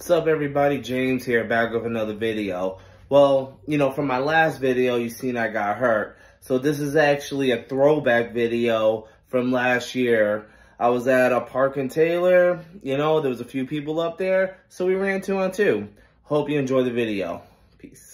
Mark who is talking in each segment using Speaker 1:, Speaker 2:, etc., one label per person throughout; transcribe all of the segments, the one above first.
Speaker 1: What's up everybody, James here, back with another video. Well, you know, from my last video, you seen I got hurt. So this is actually a throwback video from last year. I was at a park in Taylor, you know, there was a few people up there, so we ran two on two. Hope you enjoy the video. Peace.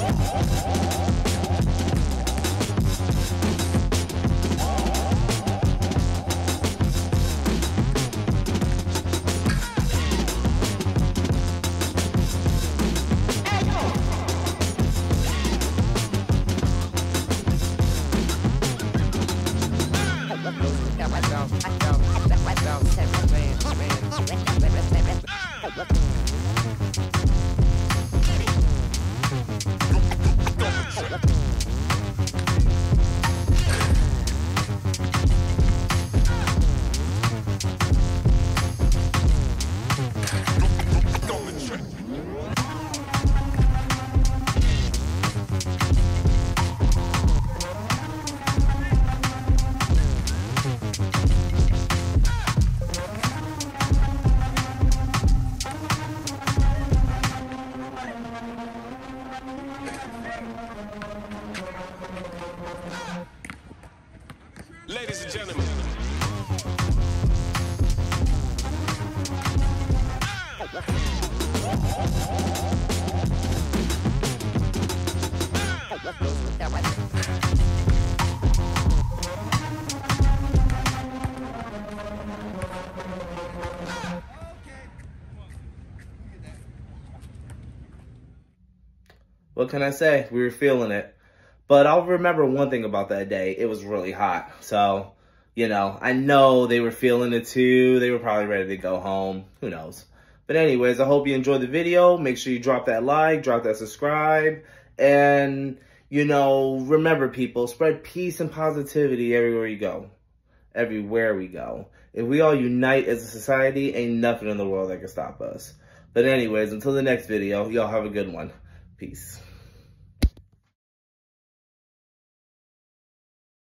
Speaker 2: Ladies
Speaker 1: What can I say? We were feeling it. But I'll remember one thing about that day. It was really hot. So, you know, I know they were feeling it too. They were probably ready to go home. Who knows? But anyways, I hope you enjoyed the video. Make sure you drop that like, drop that subscribe. And, you know, remember people, spread peace and positivity everywhere you go. Everywhere we go. If we all unite as a society, ain't nothing in the world that can stop us. But anyways, until the next video, y'all have a good one. Peace.